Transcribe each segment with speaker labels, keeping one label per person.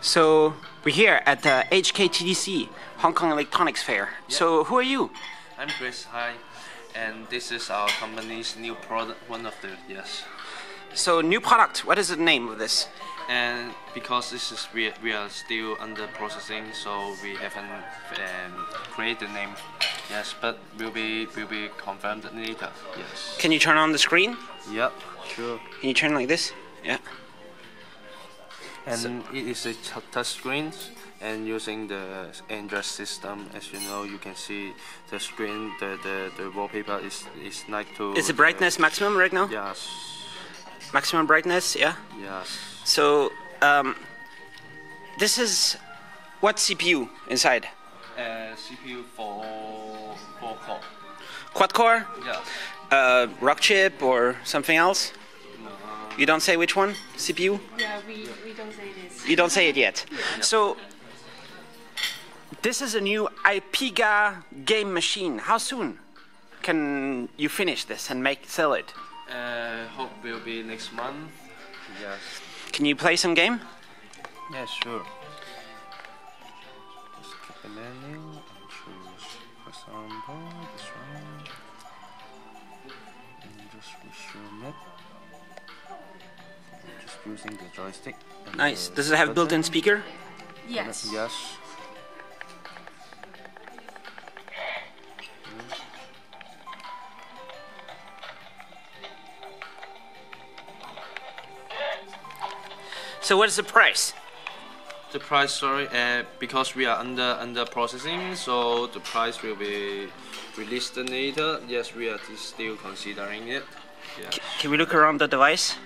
Speaker 1: So we're here at the HKTDC, Hong Kong Electronics Fair. So who are you?
Speaker 2: I'm Chris. Hi, and this is our company's new product. One of the yes,
Speaker 1: So new product. What is the name of this?
Speaker 2: and because this is we, we are still under processing, so we haven't um, created the name. Yes, but will be will be confirmed later. Yes.
Speaker 1: Can you turn on the screen?
Speaker 2: Yep. Sure.
Speaker 1: Can you turn like this? Yeah.
Speaker 2: And it is a touch screen, and using the Android system, as you know, you can see the screen. The the, the wallpaper is is like to.
Speaker 1: Is the brightness maximum right now?
Speaker 2: Yes.
Speaker 1: Maximum brightness. Yeah.
Speaker 2: Yes.
Speaker 1: So um, this is what CPU inside?
Speaker 2: Uh, CPU for four core.
Speaker 1: Quad core,
Speaker 2: Yes.
Speaker 1: uh, Rockchip, or something else? You don't say which one? CPU?
Speaker 3: Yeah, we, we don't say this.
Speaker 1: You don't say it yet. Yeah. So this is a new iPega game machine. How soon can you finish this and make sell it?
Speaker 2: Uh, hope we will be next month. Yes.
Speaker 1: Can you play some game?
Speaker 2: Yeah, sure. Just click the menu and choose, for example, this one. And just resume it. Just using the joystick.
Speaker 1: Nice.
Speaker 2: the
Speaker 1: Does it have built-in speaker?
Speaker 3: Yes.
Speaker 2: Yes.
Speaker 1: So what is the price?
Speaker 2: The price, sorry, uh, because we are under under processing, so the price will be released later. Yes, we are still considering it. Yeah.
Speaker 1: Can we look around the device?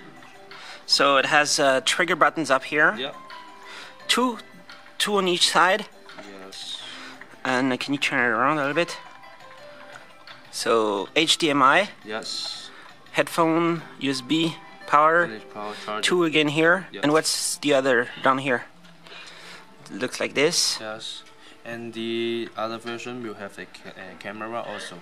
Speaker 1: So it has uh, trigger buttons up here,
Speaker 2: Yeah.
Speaker 1: two, two on each side.
Speaker 2: Yes.
Speaker 1: And uh, can you turn it around a little bit? So HDMI,
Speaker 2: Yes.
Speaker 1: headphone, USB, power,
Speaker 2: power
Speaker 1: two again here.
Speaker 2: Yes.
Speaker 1: And what's the other down here? It looks like this.
Speaker 2: Yes. And the other version will have a ca- uh, camera also.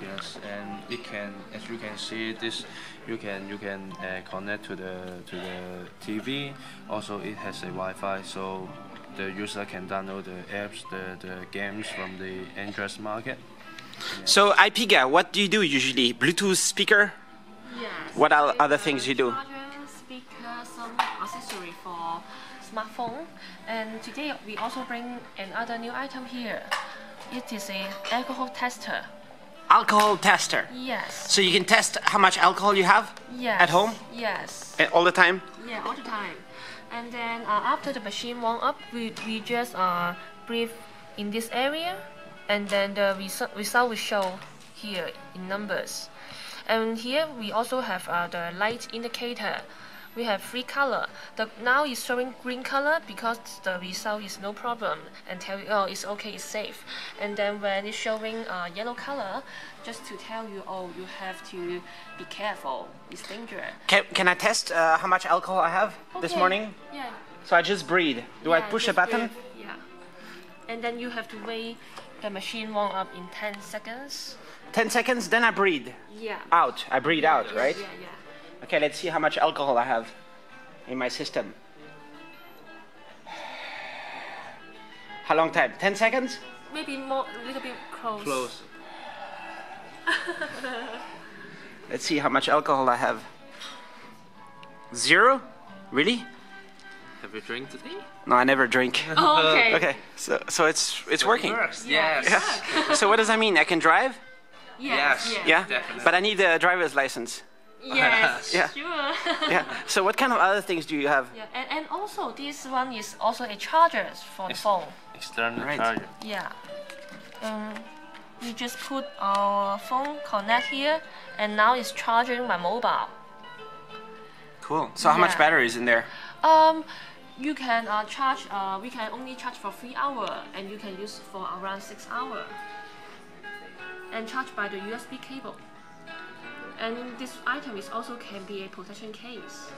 Speaker 2: Yes, and it can, as you can see, this you can you can uh, connect to the to the TV. Also, it has a Wi-Fi, so the user can download the apps, the, the games from the Android market.
Speaker 1: So iPega, what do you do usually? Bluetooth speaker?
Speaker 3: Yes.
Speaker 1: What are
Speaker 3: With
Speaker 1: other things you do?
Speaker 3: Charger, speaker, some accessory for smartphone. And today we also bring another new item here. It is a alcohol tester.
Speaker 1: Alcohol tester.
Speaker 3: Yes.
Speaker 1: So you can test how much alcohol you have
Speaker 3: Yes.
Speaker 1: at home
Speaker 3: Yes.
Speaker 1: uh, all the time?
Speaker 3: Yeah, all the time. And then uh, after the machine warm up, we, we just uh, breathe in this area, and then the result, result will show here in numbers. And here we also have uh, the light indicator. We have three color. The now is showing green color because the result is no problem and tell you oh it's okay it's safe. And then when it's showing uh, yellow color, just to tell you oh you have to be careful. It's dangerous.
Speaker 1: Can, can I test uh, how much alcohol I have this
Speaker 3: Okay.
Speaker 1: morning?
Speaker 3: Yeah.
Speaker 1: So I just breathe. Do I push a button?
Speaker 3: breathe, Yeah. And then you have to wait the machine warm up in 10 seconds.
Speaker 1: 10 seconds, then I breathe
Speaker 3: Yeah.
Speaker 1: out. I breathe out, right?
Speaker 3: Yeah, yeah.
Speaker 1: Okay, let's see how much alcohol I have in my system. How long time? 10 seconds?
Speaker 3: Maybe more, a little bit close.
Speaker 2: Close.
Speaker 1: Let's see how much alcohol I have. Zero? Really?
Speaker 2: Have you drank today?
Speaker 1: No, I never drink.
Speaker 3: Oh, okay.
Speaker 1: Okay, so so it's it's working.
Speaker 2: Works.
Speaker 3: Yeah.
Speaker 2: Yes.
Speaker 1: So what does that mean? I can drive?
Speaker 3: Yes.
Speaker 2: Yes.
Speaker 3: Yes.
Speaker 1: Yeah.
Speaker 2: Definitely.
Speaker 1: But I need a driver's license.
Speaker 3: Yes.
Speaker 1: Yeah.
Speaker 3: Sure.
Speaker 1: Yeah. So what kind of other things do you have?
Speaker 3: yeah. And, and also this one is also a charger for the phone.
Speaker 2: External
Speaker 1: Right.
Speaker 2: charger.
Speaker 3: Yeah. Um, we just put our phone connect here, and now it's charging my mobile.
Speaker 1: Cool. So how much
Speaker 3: Yeah.
Speaker 1: battery is in there?
Speaker 3: Um, you can uh, charge. Uh, we can only charge for three hour, and you can use for around six hour. And charge by the USB cable. And this item is also can be a protection case.